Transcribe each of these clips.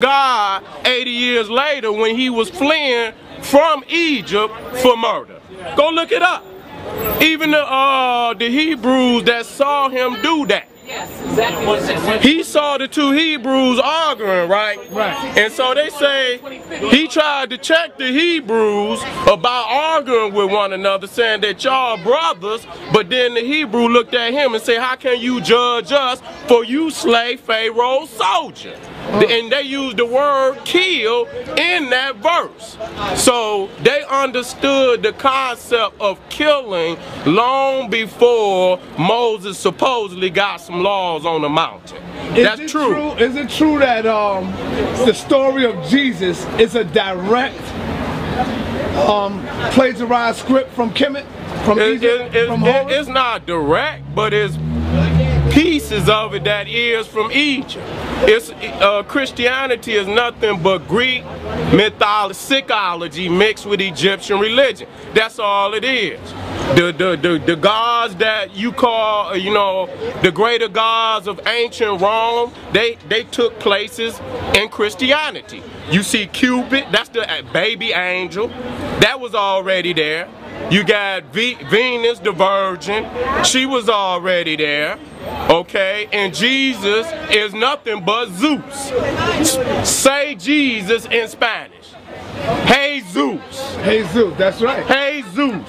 God 80 years later when he was fleeing from Egypt for murder. Go look it up. Even the uh, the Hebrews that saw him do that. He saw the two Hebrews arguing, right? Right. And so they say he tried to check the Hebrews about arguing with one another, saying that y'all brothers, but then the Hebrew looked at him and said, How can you judge us for you slay Pharaoh's soldier? And they used the word kill in that verse. So they understood the concept of killing long before Moses supposedly got some laws on the mountain. Is That's it true. Is it true that um, the story of Jesus is a direct um, plagiarized script from Kemet? From It- Egypt? it- it- from it- it's not direct, but it's pieces of it that is from Egypt. It's uh, Christianity is nothing but Greek mythology, psychology mixed with Egyptian religion. That's all it is. The, the, the, the gods that you call, uh, you know, the greater gods of ancient Rome, they, they took places in Christianity. You see Cupid, that's the uh, baby angel. That was already there. You got v Venus, the Virgin. She was already there. Okay? And Jesus is nothing but Zeus. S- say Jesus in Spanish. Hey Zeus. Hey Zeus, that's right. Hey Zeus.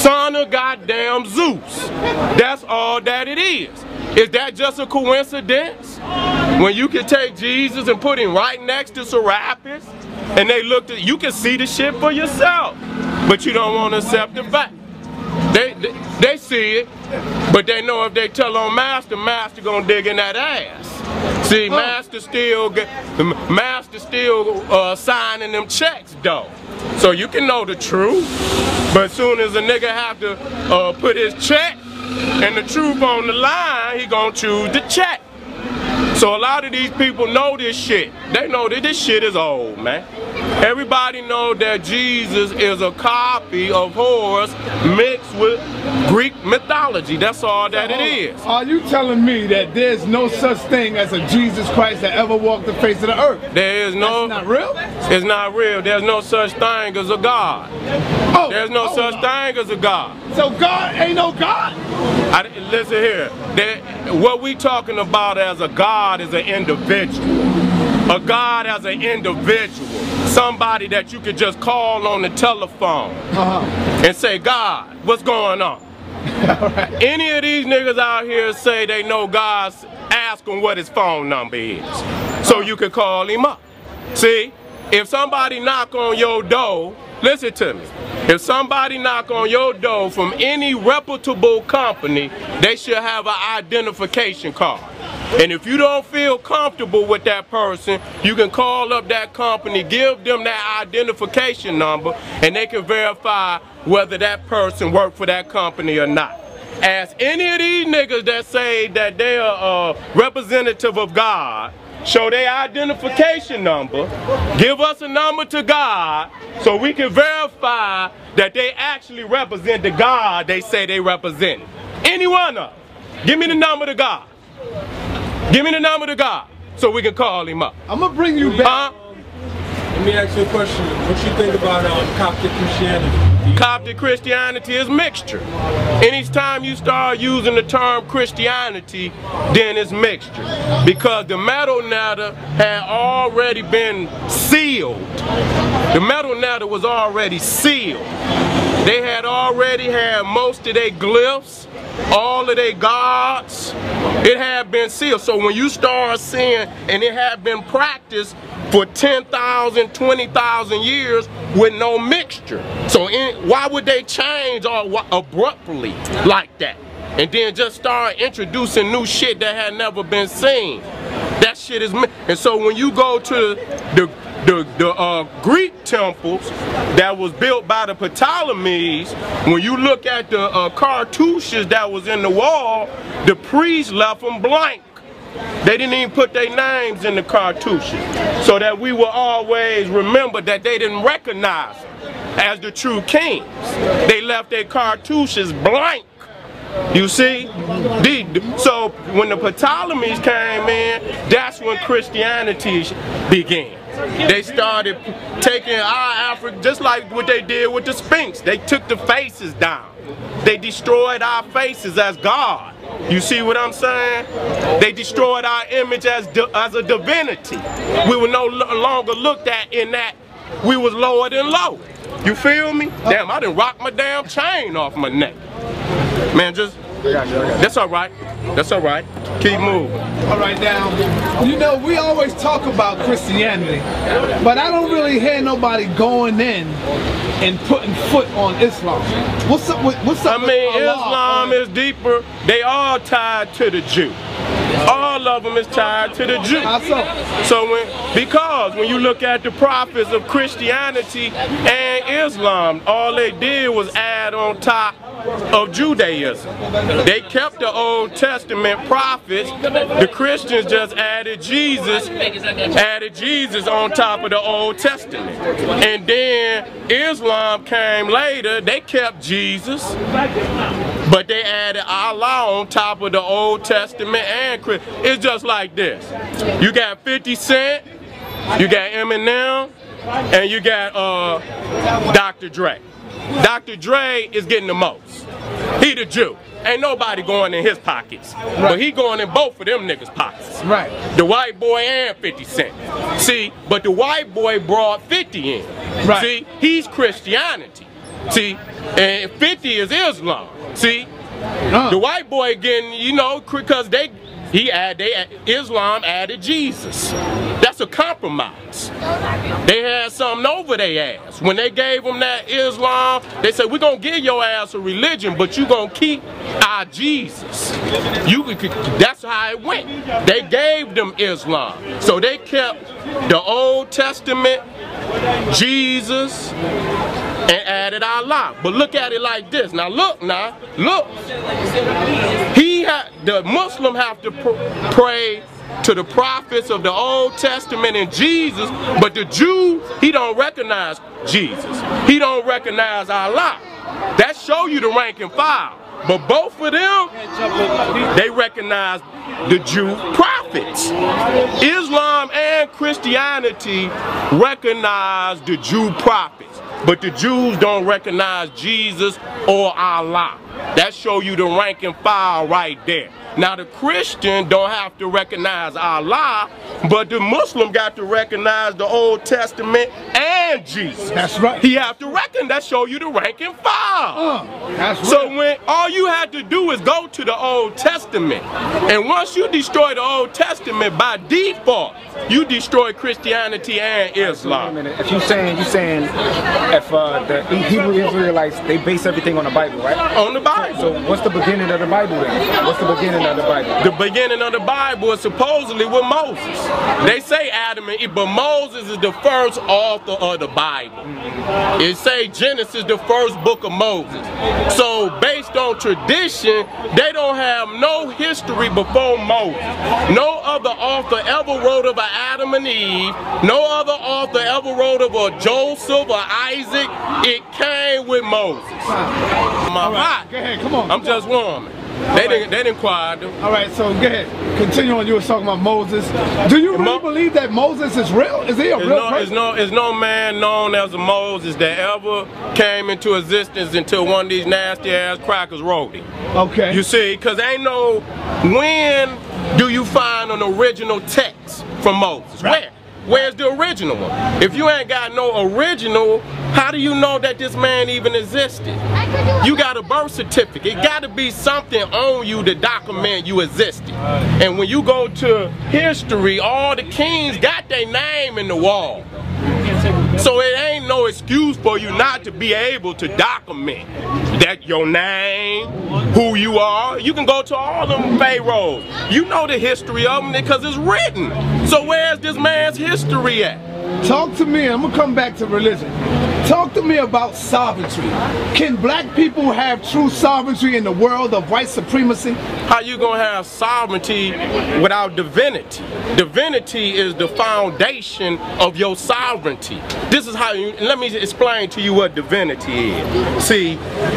Son of goddamn Zeus. That's all that it is. Is that just a coincidence? When you can take Jesus and put him right next to Serapis and they looked at you can see the shit for yourself. But you don't want to accept the fact. They, they they see it, but they know if they tell on Master, Master gonna dig in that ass. See, Master still get, the Master still uh, signing them checks though. So you can know the truth, but as soon as a nigga have to uh, put his check and the truth on the line, he gonna choose the check. So a lot of these people know this shit. They know that this shit is old, man. Everybody know that Jesus is a copy of Horus mixed with Greek mythology. That's all that it is. Are you telling me that there's no such thing as a Jesus Christ that ever walked the face of the earth? There is no That's not real? It's not real. There's no such thing as a God. Oh, There's no oh, such thing as a God. So God ain't no God? I, listen here. There, what we talking about as a God is an individual. A God as an individual. Somebody that you could just call on the telephone Uh-huh. and say, God, what's going on? Any of these niggas out here say they know God, ask him what his phone number is. So you can call him up. See, if somebody knock on your door, listen to me. If somebody knock on your door from any reputable company, they should have an identification card. And if you don't feel comfortable with that person, you can call up that company, give them that identification number, and they can verify whether that person worked for that company or not. Ask any of these niggas that say that they are a representative of God, show their identification number, give us a number to God so we can verify that they actually represent the God they say they represent. Any one of them. Give me the number to God. Give me the number to God so we can call him up. I'm gonna bring you back. Huh? Let me ask you a question. What you think about um, Coptic Christianity? Coptic Christianity is mixture. Anytime you start using the term Christianity, then it's mixture. Because the Medu Neter had already been sealed. The Medu Neter was already sealed. They had already had most of their glyphs, all of their gods. It had been sealed. So when you start seeing, and it had been practiced for 10,000, 20,000 years with no mixture. So in, why would they change all abruptly like that? And then just start introducing new shit that had never been seen. That shit is, and so when you go to the, the uh, Greek temples that was built by the Ptolemies, when you look at the uh, cartouches that was in the wall, the priests left them blank. They didn't even put their names in the cartouches so that we will always remember that they didn't recognize as the true kings. They left their cartouches blank You see? So when the Ptolemies came in, that's when Christianity began. They started taking our Africa, just like what they did with the Sphinx. They took the faces down. They destroyed our faces as God. You see what I'm saying? They destroyed our image as, as a divinity. We were no longer looked at in that we was lower than low. You feel me? Damn, I didn't rock my damn chain off my neck. Man, just that's all right. That's all right. Keep moving. All right, now, you know, we always talk about Christianity, but I don't really hear nobody going in and putting foot on Islam. What's up with, what's up I mean, Islam is deeper. They all tied to the Jew. All of them is tied to the Jew. So? So when, because when you look at the prophets of Christianity and Islam, all they did was add on top of Judaism. They kept the Old Testament prophets. The Christians just added Jesus, added Jesus on top of the Old Testament. And then Islam came later. They kept Jesus, but they added Allah on top of the Old Testament and It's just like this. You got 50 Cent, you got Eminem, and you got uh, Dr. Dre. Dr. Dre is getting the most. He the Jew. Ain't nobody going in his pockets. But he going in both of them niggas' pockets. Right. The white boy and 50 Cent. See, but the white boy brought 50 in. Right. See, he's Christianity. See, and 50 is Islam. See, Uh, the white boy getting, you know, because they, he add, they, Islam added Jesus. That's a compromise. They had something over their ass. When they gave them that Islam, they said, we're going to give your ass a religion, but you're going to keep our Jesus. You, That's how it went. They gave them Islam. So they kept the Old Testament, Jesus, and added Allah. But look at it like this. Now look now, look. He had the Muslim have to pr- pray to the prophets of the Old Testament and Jesus, but the Jew, he don't recognize Jesus. He don't recognize Allah. That show you the rank and file. But both of them, they recognize the Jew prophets. Islam and Christianity recognize the Jew prophets, but the Jews don't recognize Jesus or Allah. That show you the rank and file right there. Now the Christian don't have to recognize Allah, but the Muslim got to recognize the Old Testament and Jesus. That's right. He have to reckon. That show you the rank and file. uh, that's So right. when all you had to do is go to the Old Testament, and once you destroy the Old Testament by default, you destroy Christianity and Wait a Islam. minute. If you saying you saying if uh, the Hebrew Israelites they base everything on the Bible, right? On the Bible. So what's the beginning of the Bible then? What's the beginning of the Bible? The beginning of the Bible is supposedly with Moses. They say Adam and Eve, but Moses is the first author of the Bible. It say Genesis the first book of Moses. So based on tradition, they don't have no history before Moses. No other author ever wrote of Adam and Eve. No other author ever wrote of a Joseph or Isaac. It came with Moses. All right. Go ahead, come on. I'm just warming. They didn't. They didn't inquire. them. All right, so go ahead. Continue on. You were talking about Moses. Do you really Mo- believe that Moses is real? Is he a real no, person? no, there's no man known as a Moses that ever came into existence until one of these nasty ass crackers wrote it. Okay. You see, because ain't no, when do you find an original text from Moses? Where? Where's the original one? If you ain't got no original, how do you know that this man even existed? You got a birth certificate. It got to be something on you to document you existed. And when you go to history, all the kings got their name in the wall. So it ain't no excuse for you not to be able to document that your name, who you are. You can go to all them pharaohs. You know the history of them because it's written. So where's this man's history at? Talk to me. I'm gonna come back to religion. Talk to me about sovereignty. Can black people have true sovereignty in the world of white supremacy? How you gonna have sovereignty without divinity? Divinity is the foundation of your sovereignty. This is how you, let me explain to you what divinity is. See,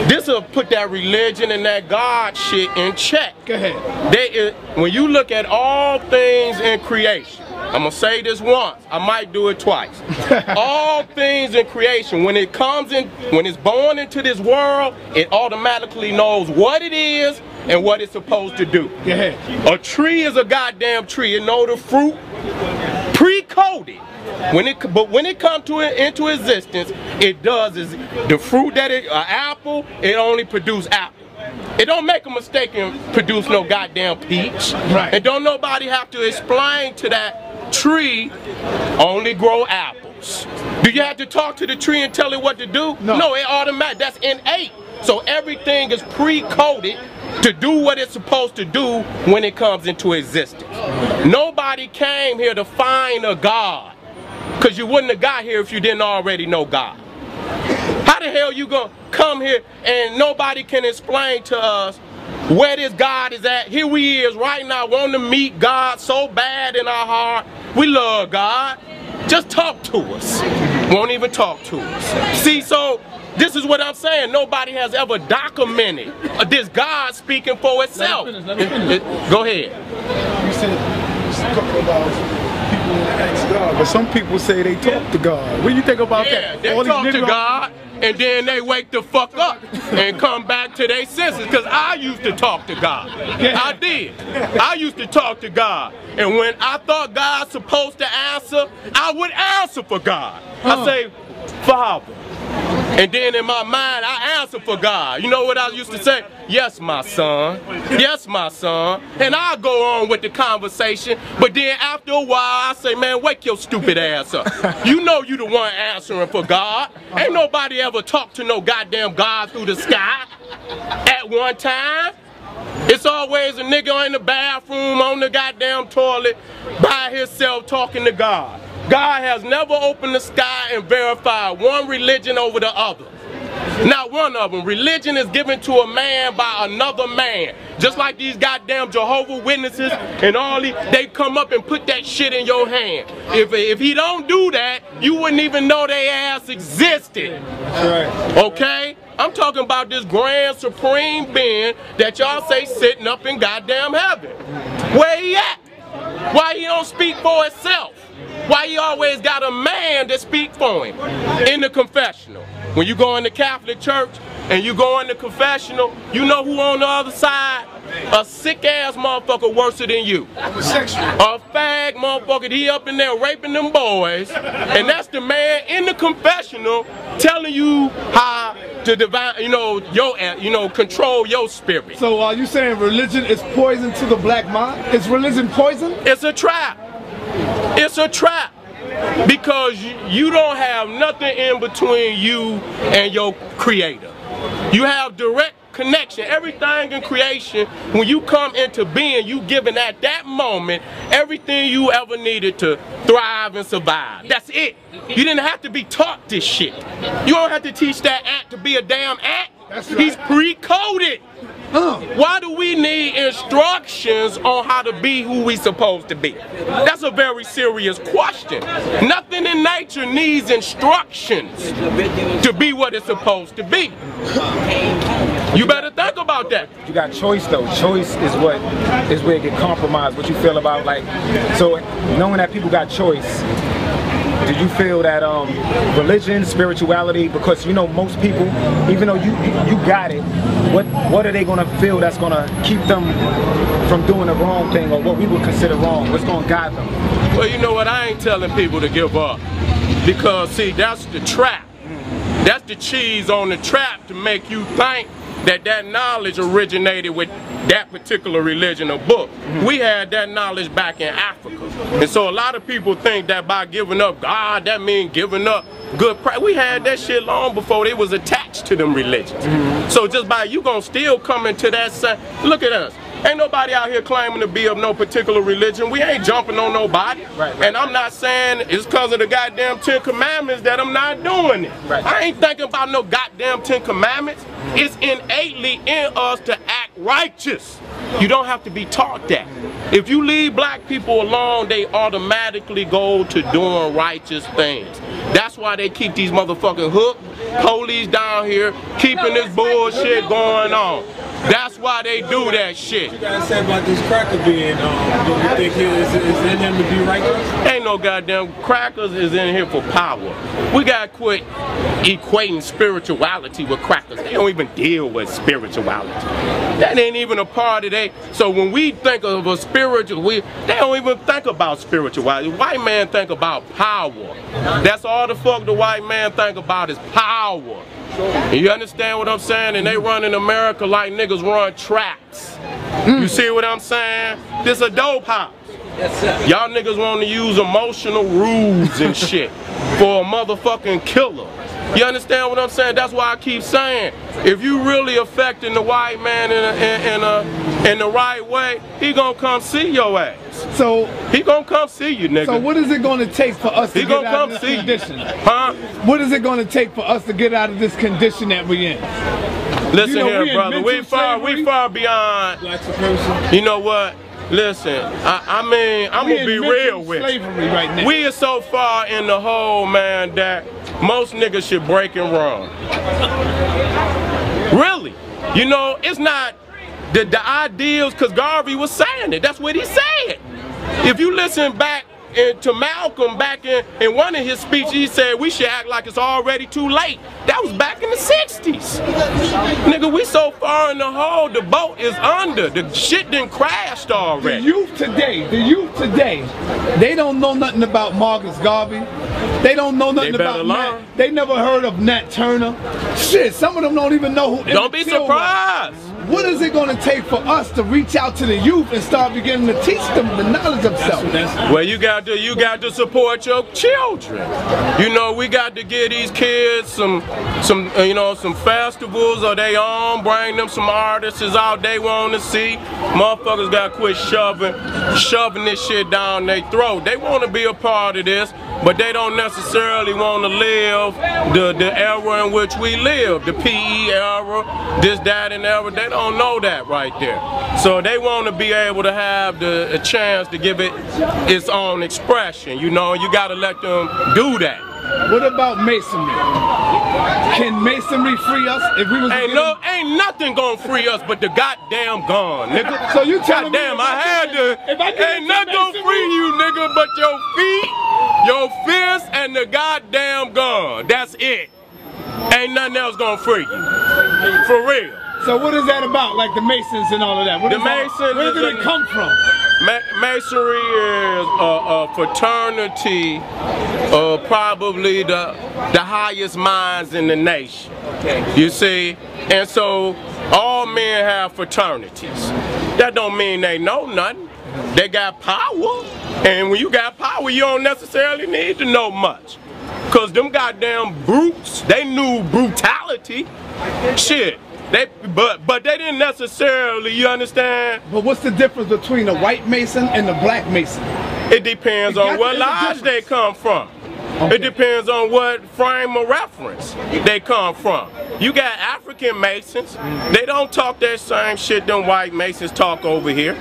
this will put that religion and that God shit in check. Go ahead. They, when you look at all things in creation, I'm gonna say this once, I might do it twice. all things in creation, when it comes in, when it's born into this world, it automatically knows what it is and what it's supposed to do. A tree is a goddamn tree. It know the fruit pre-coded. When it but when it comes to it into existence, it does is the fruit that it uh, apple, it only produce apple. It don't make a mistake and produce no goddamn peach. Right. And don't nobody have to explain to that tree only grow apples. Do you have to talk to the tree and tell it what to do? No. No, it automatic. That's innate. So everything is pre-coded to do what it's supposed to do when it comes into existence. Nobody came here to find a God. Cause you wouldn't have got here if you didn't already know God. How the hell you gonna come here and nobody can explain to us where this God is at? Here we is right now wanting to meet God so bad in our heart. We love God. Just talk to us. Won't even talk to us. See, so this is what I'm saying. Nobody has ever documented this God speaking for itself. finish, let me finish. It- it- go ahead. You said you talking about people ask God, but some people say they talk to God. What do you think about Yeah, that? they All these talk to God and then they wake the fuck up and come back to their senses. Cause I used to talk to God. I did. I used to talk to God. And when I thought God's supposed to answer, I would answer for God. I say, Father. And then in my mind, I answer for God. You know what I used to say? Yes, my son. Yes, my son. And I go on with the conversation. But then after a while, I say, man, wake your stupid ass up. You know you the one answering for God. Ain't nobody ever talked to no goddamn God through the sky at one time. It's always a nigga in the bathroom on the goddamn toilet by himself talking to God. God has never opened the sky and verified one religion over the other. Not one of them. Religion is given to a man by another man. Just like these goddamn Jehovah Witnesses and all these, they come up and put that shit in your hand. If, if he don't do that, you wouldn't even know they ass existed. Okay? I'm talking about this grand supreme being that y'all say sitting up in goddamn heaven. Where he at? Why he don't speak for himself? Why he always got a man to speak for him in the confessional? When you go in the Catholic Church and you go in the confessional, you know who on the other side? A sick ass motherfucker worse than you. A fag motherfucker, he up in there raping them boys, and that's the man in the confessional telling you how to divine, you know, your, you know, control your spirit. So are you saying religion is poison to the black mind? Is religion poison? It's a trap. It's a trap. Because you, don't have nothing in between you and your creator. You have direct connection. Everything in creation, when you come into being, you given at that moment everything you ever needed to thrive and survive. That's it. You didn't have to be taught this shit. You don't have to teach that ant to be a damn ant. That's He's pre-coded. Huh. Why do we need instructions on how to be who we supposed to be? That's a very serious question. Nothing in nature needs instructions to be what it's supposed to be. You better think about that. You got choice though. Choice is what is where it get compromised. What you feel about like so knowing that people got choice. Do you feel that um, religion, spirituality, because you know most people, even though you you got it, what what are they gonna feel that's gonna keep them from doing the wrong thing or what we would consider wrong? What's gonna guide them? Well, you know what? I ain't telling people to give up. Because, see, that's the trap. That's the cheese on the trap to make you think that that knowledge originated with that particular religion or book. Mm-hmm. We had that knowledge back in Africa. And so a lot of people think that by giving up God, that means giving up good practice. We had that shit long before they was attached to them religions. Mm-hmm. So just by you gonna still come into that look at us. Ain't nobody out here claiming to be of no particular religion. We ain't jumping on nobody. Right, right. And I'm not saying it's because of the goddamn Ten Commandments that I'm not doing it. Right. I ain't thinking about no goddamn Ten Commandments. It's innately in us to act righteous. You don't have to be taught that. If you leave black people alone, they automatically go to doing righteous things. That's why they keep these motherfucking hook police down here, keeping this bullshit going on. That's why they do that shit. What you guys say about this cracker being, um, do you think is in him to be righteous? Ain't no goddamn crackers is in here for power. We gotta quit equating spirituality with crackers. They don't even deal with spirituality. That ain't even a part of they. So when we think of a spiritual, we they don't even think about spirituality. White man think about power. That's all the fuck the white man think about is power. You understand what I'm saying? And they run in America like niggas run tracks. You mm. see what I'm saying? This a dope house. Y'all niggas want to use emotional rules and shit for a motherfucking killer. You understand what I'm saying? That's why I keep saying, if you really affecting the white man in a, in, in a in the right way, he gonna come see your ass. So, He gonna come see you, nigga. so what is it going to take for us to he get gonna out come of this see you. condition? Huh? What is it going to take for us to get out of this condition that we're in? Listen You know, here, we brother. We far, we far beyond. Black supremacy? You know what? Listen, I, I mean, I'm gonna be real with you. right now. We are so far in the hole, man, that most niggas should break and run. Really. You know, it's not the, the ideals, because Garvey was saying it. That's what he said. If you listen back to Malcolm back in, in one of his speeches, he said we should act like it's already too late. That was back in the 60s. Nigga, we so far in the hole, the boat is under. The shit done crashed already. The youth today, the youth today, they don't know nothing about Marcus Garvey. They don't know nothing about. Nat. They never heard of Nat Turner. Shit, some of them don't even know who. Don't be surprised. Was. Surprised. What is it going to take for us to reach out to the youth and start beginning to teach them the knowledge of self? Well, you got to you got to support your children. You know, we got to give these kids some some uh, you know some festivals of their own. Bring them some artists out they want to see. Motherfuckers got to quit shoving shoving this shit down their throat. They want to be a part of this, but they don't necessarily want to live the the era in which we live, the PE era, this that and era. They don't know that right there. So they want to be able to have the a chance to give it its own expression. You know, you got to let them do that. What about masonry? Can masonry free us if we was Ain't no, ain't nothing gonna free us but the goddamn gun, nigga. So you telling me goddamn, I I had to. if I ain't nothing gonna free you, nigga, but your feet, your fists, and the goddamn gun. That's it. Ain't nothing else gonna free you. For real. So what is that about? Like the Masons and all of that? What The is that- Masons Where is did it come from? Ma- Masonry is a, a fraternity of probably the the highest minds in the nation. You see, and so all men have fraternities. That don't mean they know nothing. They got power, and when you got power, you don't necessarily need to know much. Cause them goddamn brutes, they knew brutality. Shit. They but but they didn't necessarily, you understand? But what's the difference between a white Mason and a black Mason? It depends It on what lodge they come from. Okay. It depends on what frame of reference they come from. You got African Masons, they don't talk that same shit them white Masons talk over here.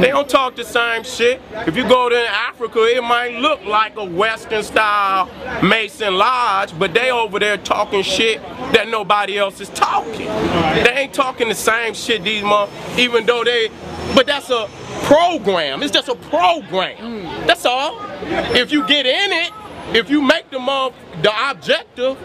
They don't talk the same shit. If you go to Africa, it might look like a Western style Mason lodge, but they over there talking shit that nobody else is talking. They ain't talking the same shit these months, even though they, but that's a program. It's just a program. That's all. If you get in it, if you make them up the objective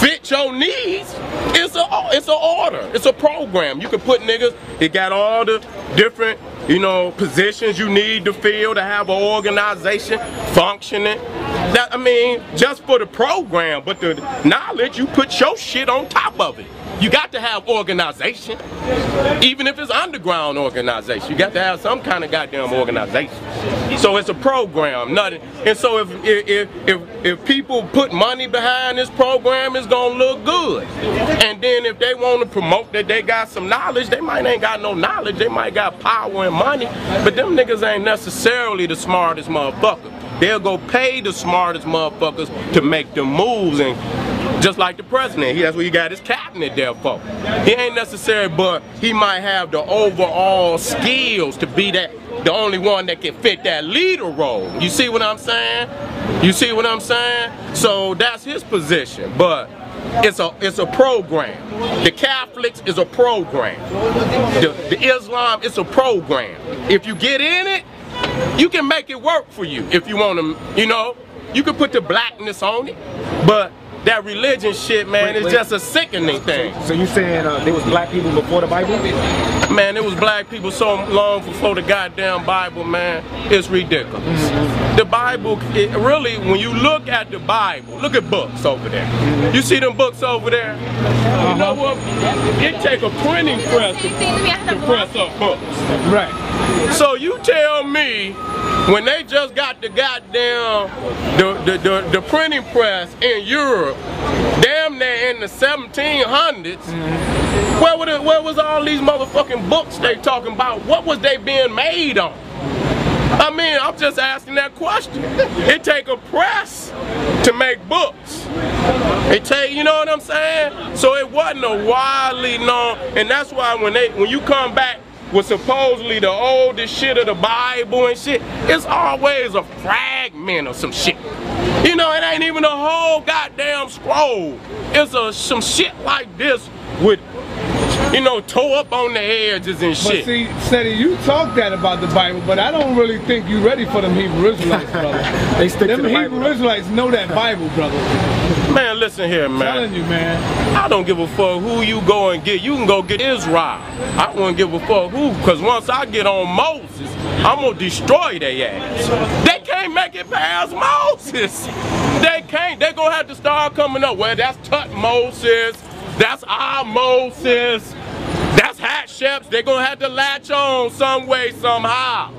fit your needs, it's a it's an order. It's a program. You can put niggas. It got all the different you know positions you need to fill to have an organization functioning. I mean, just for the program, but the knowledge you put your shit on top of it. You got to have organization, even if it's underground organization. You got to have some kind of goddamn organization. So it's a program, nothing. And so if if if if people put money behind this program, it's gonna look good. And then if they want to promote that they got some knowledge, they might ain't got no knowledge. They might got power and money, but them niggas ain't necessarily the smartest motherfucker. They'll go pay the smartest motherfuckers to make the moves and just like the president, he, that's what he got his cabinet there for. He ain't necessary, but he might have the overall skills to be that the only one that can fit that leader role. You see what I'm saying? You see what I'm saying? So that's his position, but it's a it's a program. The Catholics is a program. The, the Islam is a program. If you get in it, you can make it work for you if you want to, you know. You can put the blackness on it, but that religion shit, man, Wait, is wait. just a sickening thing. So you saying uh, there was black people before the Bible? Man, it was black people so long before the goddamn Bible, man. It's ridiculous. Mm-hmm. The Bible, it really, when you look at the Bible, look at books over there. Mm-hmm. You see them books over there? You know what? It take a printing press to, to press up books. Right. So you tell me when they just got the goddamn the, the, the, the printing press in Europe, damn near in the 1700s, where, were the, where was all these motherfucking books they talking about? What was they being made on? I mean, I'm just asking that question. It take a press to make books. It take, you know what I'm saying? So it wasn't a widely known, and that's why when they, when you come back with supposedly the oldest shit of the Bible and shit, it's always a fragment of some shit. You know, it ain't even a whole goddamn scroll. It's a some shit like this with, you know, toe up on the edges and shit. But see, Steady, you talk that about the Bible, but I don't really think you ready for them Hebrew Israelites, brother. They stick them to the Hebrew Bible. Israelites know that Bible, brother. Man, listen here, man. I'm telling you, man. I don't give a fuck who you go and get. You can go get Israel. I wouldn't give a fuck who, because once I get on Moses, I'm gonna destroy their ass. They can't make it past Moses. They can't. They gonna have to start coming up. Well, that's Thutmose. That's our Moses. That's Hatshep's. They're gonna have to latch on some way, somehow.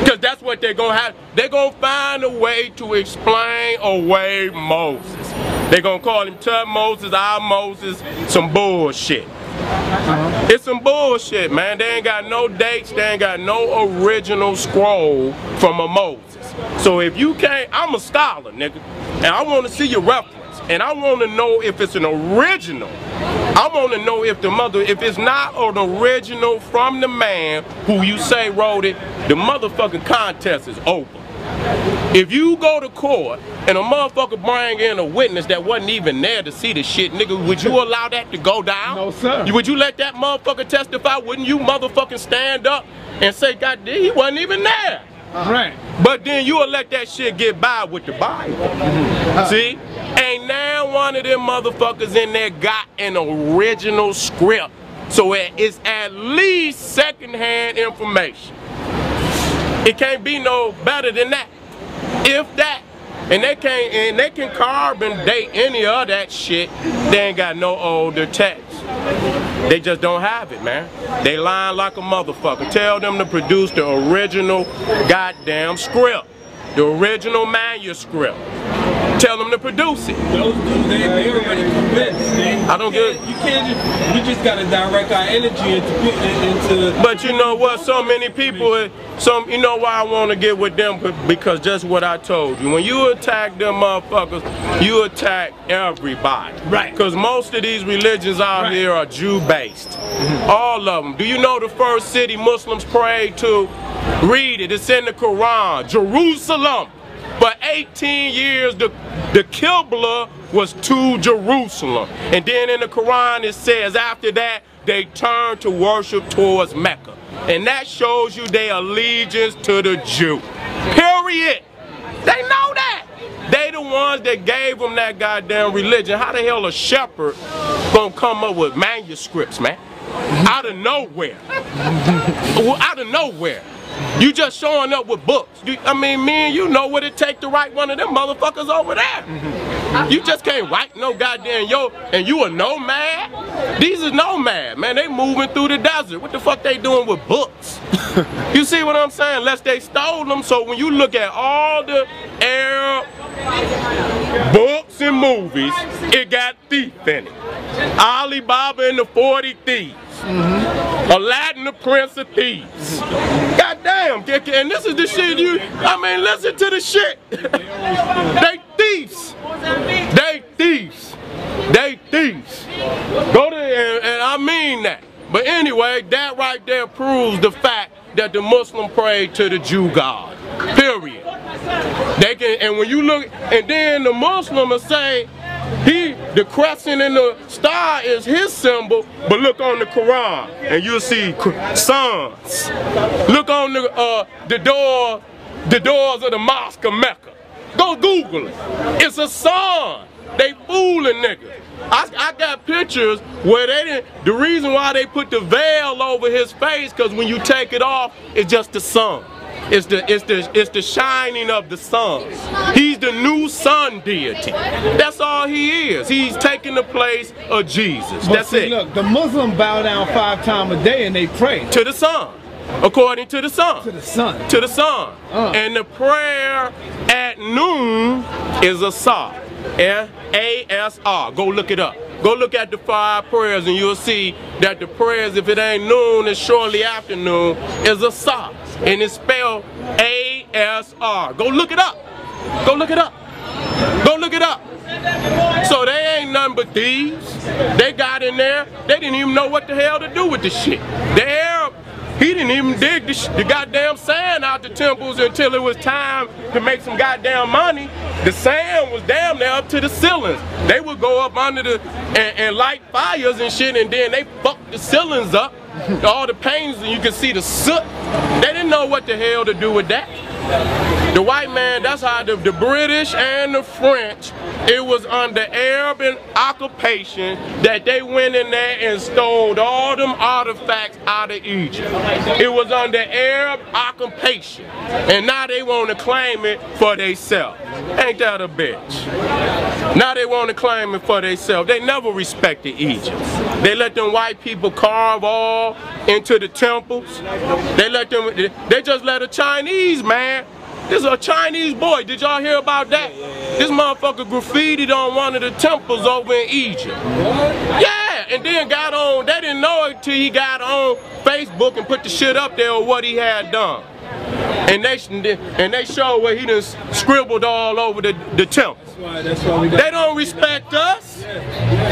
Because that's what they're gonna have. They're gonna find a way to explain away Moses. They're gonna call him Thutmose, our Moses, some bullshit. Uh-huh. It's some bullshit, man. They ain't got no dates, they ain't got no original scroll from a Moses. So if you can't, I'm a scholar, nigga, and I wanna see your reference. And I wanna know if it's an original. I wanna know if the mother, if it's not an original from the man who you say wrote it, the motherfucking contest is over. If you go to court and a motherfucker bring in a witness that wasn't even there to see the shit, nigga, would you allow that to go down? No, sir. Would you let that motherfucker testify? Wouldn't you motherfucking stand up and say, God, he wasn't even there? Uh-huh. Right. But then you'll let that shit get by with the Bible. Mm-hmm. Uh-huh. See? Ain't now one of them motherfuckers in there got an original script. So it's at least secondhand information. It can't be no better than that. If that. And they can't and they can carbon date any of that shit. They ain't got no older text. They just don't have it, man. They lying like a motherfucker. Tell them to produce the original goddamn script. The original manuscript. Tell them to produce it. Those dudes, they, they already convinced. They, I don't get- You can't just, we just gotta direct our energy into, into But you know what? So many people, some you know why I want to get with them because just what I told you. When you attack them motherfuckers, you attack everybody. Right. Because most of these religions out Right. here are Jew-based. All of them. Do you know the first city Muslims prayed to? Read it. It's in the Quran. Jerusalem. For 18 years, the, the Qibla was to Jerusalem. And then in the Quran, it says after that, they turned to worship towards Mecca. And that shows you their allegiance to the Jew. Period. They know that. They the ones that gave them that goddamn religion. How the hell a shepherd gonna come up with manuscripts, man? Out of nowhere. Out of nowhere. You just showing up with books. You, I mean, me and you know what it take to write one of them motherfuckers over there. You mm-hmm. just can't write no goddamn yo, and you a nomad. These is nomad, man. They moving through the desert. What the fuck they doing with books? you see what I'm saying? Unless they stole them. So when you look at all the Arab books and movies, it got thief in it. Ali Baba and the 40 Thieves. Mm-hmm. Aladdin the Prince of Thieves. Goddamn, Dick, and this is the shit you, I mean, listen to the shit. they thieves. They thieves. They thieves. Go to, and, and I mean that. But anyway, that right there proves the fact that the Muslim prayed to the Jew God. Period. They can, and when you look, and then the Muslim will say, he, the crescent and the star is his symbol, but look on the Quran and you'll see suns. Look on the uh, the door, the doors of the mosque of Mecca. Go Google it. It's a sun. They fooling niggas. I, I got pictures where they didn't. The reason why they put the veil over his face, because when you take it off, it's just the sun. It's the it's the it's the shining of the sun. He's the new sun deity. That's all he is. He's taking the place of Jesus. But That's see, it. look, the Muslim bow down five times a day and they pray To the sun. According to the sun. to the sun. to the sun. Uh. And the prayer at noon is a sa. A-S-R. Go look it up. Go look at the five prayers and you'll see that the prayers, if it ain't noon, it's shortly after noon, is a sa. And it's spelled A-S-R. Go look it up. Go look it up. Go look it up. So they ain't nothing but thieves. They got in there. They didn't even know what the hell to do with the shit. The Arab, he didn't even dig the, the goddamn sand out the temples until it was time to make some goddamn money. The sand was damn near up to the ceilings. They would go up under the and, and light fires and shit, and then they fucked the ceilings up. All the paintings, and you can see the soot. They didn't know what the hell to do with that. The white man, that's how the, the British and the French, it was under Arab occupation that they went in there and stole all them artifacts out of Egypt. It was under Arab occupation. And now they want to claim it for themselves. Ain't that a bitch? Now they want to claim it for themselves. They never respected Egypt. They let them white people carve all into the temples. They let them, they just let a Chinese man this is a Chinese boy. Did y'all hear about that? This motherfucker graffitied on one of the temples over in Egypt. Yeah, and then got on, they didn't know it till he got on Facebook and put the shit up there of what he had done. And they and they showed where he done scribbled all over the, the temple. That's why, that's why They don't respect us.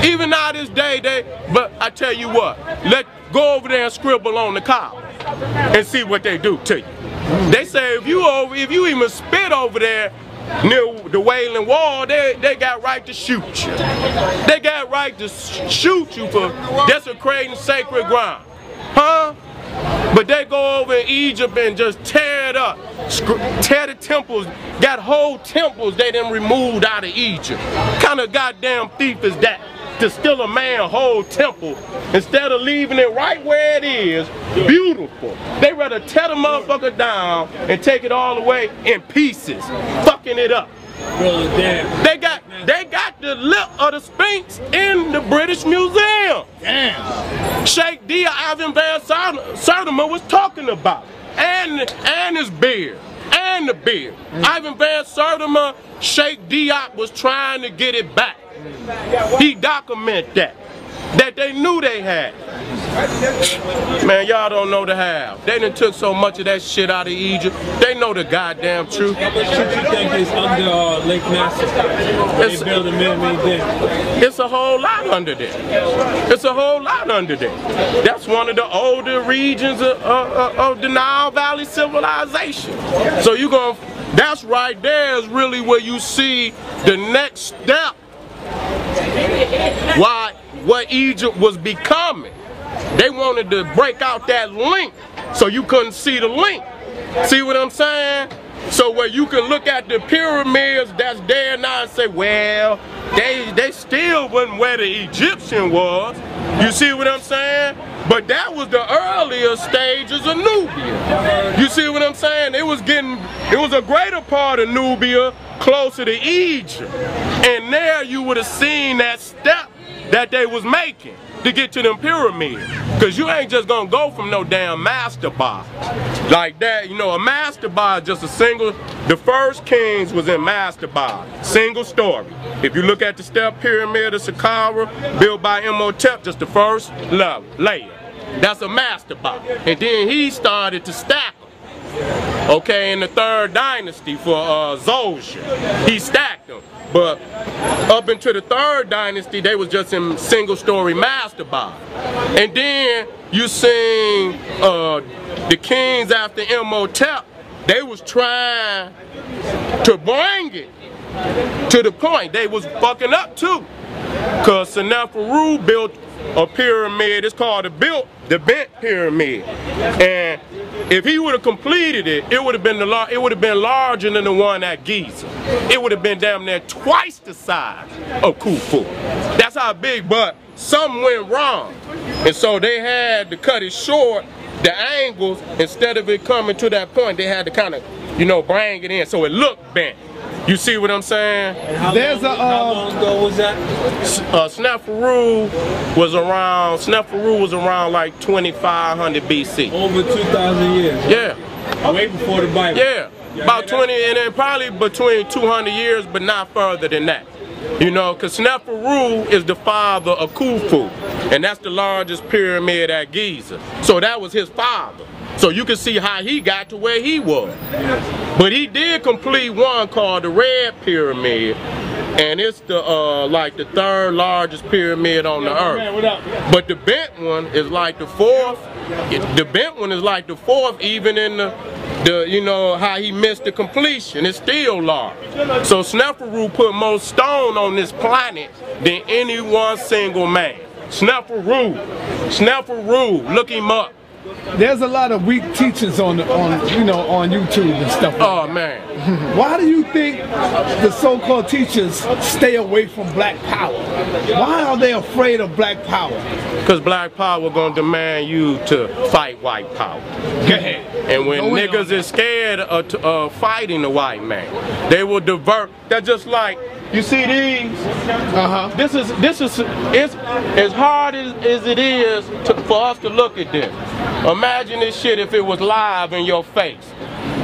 Even now this day, they but I tell you what, let go over there and scribble on the collar and see what they do to you. They say if you over if you even spit over there near the Wailing Wall, they, they got right to shoot you. They got right to sh- shoot you for desecrating sacred ground. Huh? They go over Egypt and just tear it up. Tear the temples. Got whole temples they done removed out of Egypt. kind of goddamn thief is that? To steal a man whole temple instead of leaving it right where it is, beautiful. They rather tear the motherfucker down and take it all away in pieces, fucking it up. Really damn. They got they got the lip of the Sphinx in the British Museum. Damn. Cheikh Diop Ivan Van Sertima was talking about. And and his beard. And the beard. Ivan Van Sertima, Cheikh Diop was trying to get it back. He document that. That they knew they had. Man, y'all don't know the half. They done took so much of that shit out of Egypt. They know the goddamn truth. How much shit you think is under uh, Lake Nasser? It's- They build a man-made dam. It's a whole lot under there. It's a whole lot under there. That's one of the older regions of, of, of the Nile Valley civilization. So you going to that's right there is really where you see the next step why what Egypt was becoming. They wanted to break out that link so you couldn't see the link. See what I'm saying? So where you can look at the pyramids that's there now and say, well, they they still wasn't where the Egyptian was. You see what I'm saying? But that was the earlier stages of Nubia. You see what I'm saying? It was getting, it was a greater part of Nubia closer to Egypt. And there you would have seen that step that they was making to get to them pyramids. Cause you ain't just gonna go from no damn mastaba like that. You know, a mastaba is just a single, the first kings was in mastaba, single story. If you look at the step pyramid of Saqqara, built by Imhotep, just the first level, layer. That's a mastaba. And then he started to stack. Okay, in the third dynasty for uh, Djoser, he stacked them. But up into the third dynasty, they was just in single story mastaba. And then you seen uh, the kings after Imhotep, they was trying to bring it to the point they was fucking up too. Cause Seneferu built a pyramid, it's called the built the bent pyramid. And if he would have completed it, it would have been the it would have been larger than the one at Giza. It would have been damn near twice the size of Khufu. That's how big, but something went wrong. And so they had to cut it short, the angles, instead of it coming to that point, they had to kind of, you know, bring it in so it looked bent. You see what I'm saying? How There's long, a, how uh, long ago was that? Uh, Sneferu was around, Sneferu was around like 2500 BC. Over 2,000 years. Yeah, Way before the Bible. yeah. About 20, and then probably between 200 years, but not further than that. You know, because Sneferu is the father of Khufu, and that's the largest pyramid at Giza. So that was his father. So you can see how he got to where he was. But he did complete one called the Red Pyramid, and it's the uh, like the third largest pyramid on the earth. But the bent one is like the fourth. The bent one is like the fourth, even in the, the you know how he missed the completion. It's still large. So Sneferu put more stone on this planet than any one single man. Sneferu, Sneferu, look him up. There's a lot of weak teachings on on you know on YouTube and stuff. like Oh man. Why do you think the so-called teachers stay away from black power? Why are they afraid of black power? Because black power gonna demand you to fight white power. Go ahead. And when Go niggas is scared of uh, fighting the white man, they will divert. They're just like, you see these? Uh-huh. This is, this is, it's as hard as, as it is to, for us to look at this. Imagine this shit if it was live in your face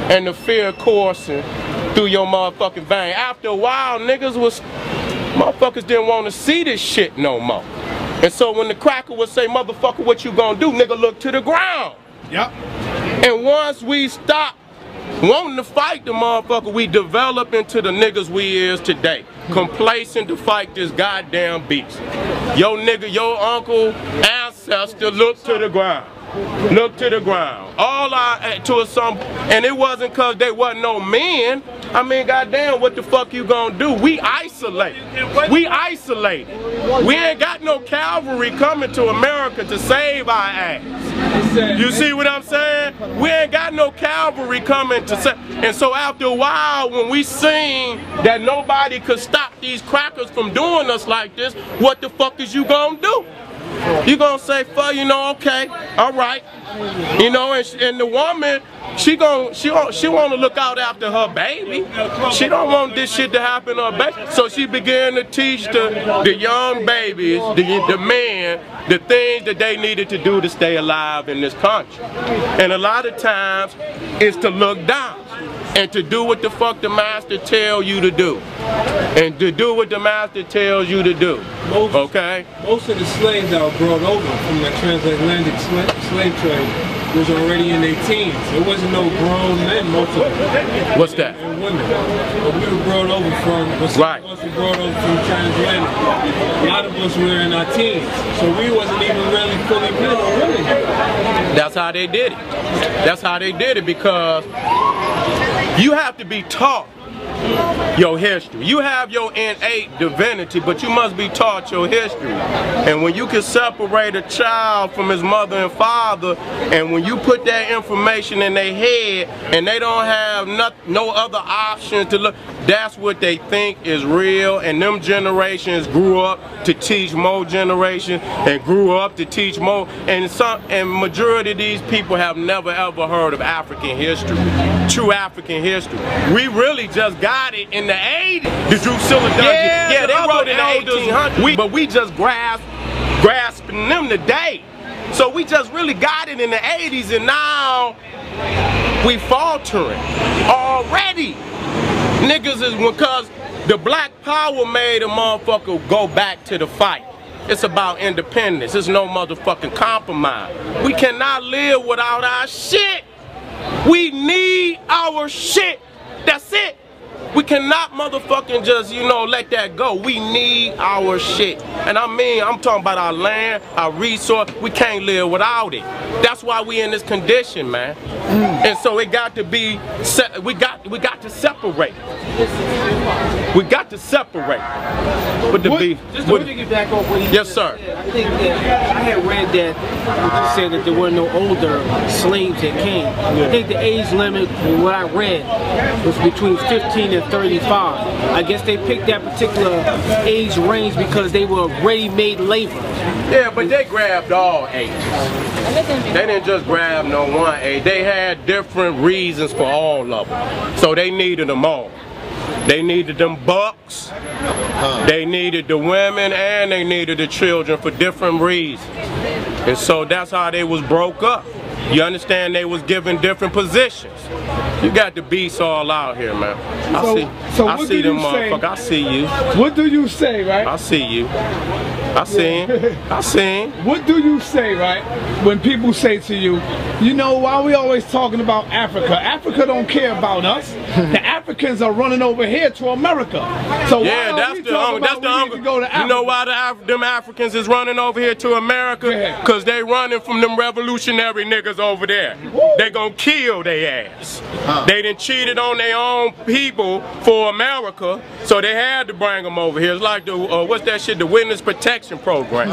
and the fear coursing through your motherfucking vein. After a while, niggas was, motherfuckers didn't want to see this shit no more. And so when the cracker would say, motherfucker, what you gonna do? Nigga, look to the ground. Yep. And once we stop wanting to fight the motherfucker, we develop into the niggas we is today. Complacent to fight this goddamn beast. Yo nigga, your uncle, ancestor, look to the ground. Look to the ground. All I eh, to a some and it wasn't cause they wasn't no men. I mean, goddamn, what the fuck you gonna do? We isolate. We isolate. We ain't got no cavalry coming to America to save our ass. You see what I'm saying? We ain't got no cavalry coming to say. And so after a while, when we seen that nobody could stop these crackers from doing us like this, what the fuck is you gonna do? You gonna say, fuck, you know, okay, all right. You know, and, and the woman, she gon' she gon' she want to look out after her baby. She don't want this shit to happen to her baby. So she began to teach the the young babies, the the men, the things that they needed to do to stay alive in this country. And a lot of times, it's to look down and to do what the fuck the master tell you to do, and to do what the master tells you to do. Moses. Okay. Most of the slaves that were brought over from the transatlantic sla- slave trade was already in their teens. There wasn't no grown men, most of them. What's that? And women. But we were brought over from, but some Right. of us were brought over from transatlantic. A lot of us were in our teens. So we wasn't even really fully men or. That's how they did it. That's how they did it because you have to be taught your history. You have your innate divinity, but you must be taught your history. And when you can separate a child from his mother and father, and when you put that information in their head and they don't have no, no other option to look, that's what they think is real. And them generations grew up to teach more generations and grew up to teach more. And some and majority of these people have never ever heard of African history, true African history. We really just got it in the 80s. The Drusilla Dunjee. Yeah, Yeah, they wrote in the 1800s. We, but we just grasp, grasping them today. So we just really got it in the 80s and now we faltering already. Niggas is because the black power made a motherfucker go back to the fight. It's about independence. It's no motherfucking compromise. We cannot live without our shit. We need our shit. That's it. We cannot motherfucking just, you know, let that go. We need our shit. And I mean, I'm talking about our land, our resource. We can't live without it. That's why we in this condition, man. And so it got to be, we got we got to separate. We got to separate. With the What- beef. Just to with- piggyback off what he Yes, sir. said, I think that I had read that you said that there were no older slaves that came. I think the age limit, from what I read, was between 15 and 35. I guess they picked that particular age range because they were ready-made labor. Yeah, but they grabbed all ages. They didn't just grab no one age. They had different reasons for all of them. So they needed them all. They needed them bucks. They needed the women and they needed the children for different reasons. And so that's how they was broke up. You understand they was given different positions. You got the beasts all out here, man. I So- see, so I see them motherfuckers. I see you. What do you say, right? I see you. I see him. I see him. What do you say, right, when people say to you, you know, why we always talking about Africa? Africa don't care about us. Africans are running over here to America. So why Yeah, that's the uncle. That's the we need uncle. to go You know why the Af- them Africans is running over here to America? Yeah. Cause they running from them revolutionary niggas over there. Woo. They gonna kill their ass. They done cheated on their own people for America, so they had to bring them over here. It's like the uh, what's that shit? The Witness Protection Program.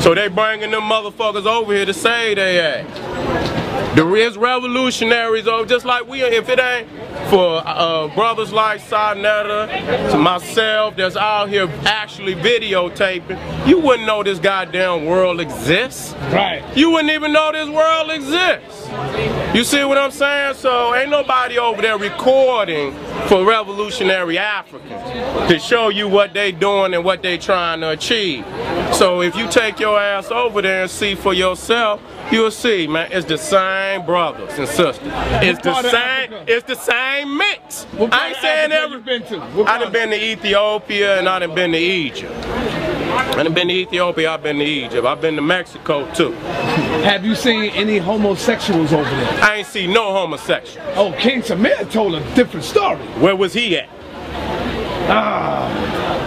So they bringing them motherfuckers over here to save their ass. The is revolutionaries, oh, just like we, are. if it ain't for uh, brothers like Sa Neter, to myself that's out here actually videotaping, you wouldn't know this goddamn world exists. Right. You wouldn't even know this world exists. You see what I'm saying? So ain't nobody over there recording for revolutionary Africans to show you what they doing and what they trying to achieve. So if you take your ass over there and see for yourself, you'll see, man, it's the same brothers and sisters. It's the same, it's the same mix. What I ain't saying every been to? What I done been to Ethiopia and I done been to Egypt. I done been to Ethiopia, I've been to Egypt. I've been to Mexico too. Have you seen any homosexuals over there? I ain't seen no homosexual. Oh, King Samir told a different story. Where was he at? Ah.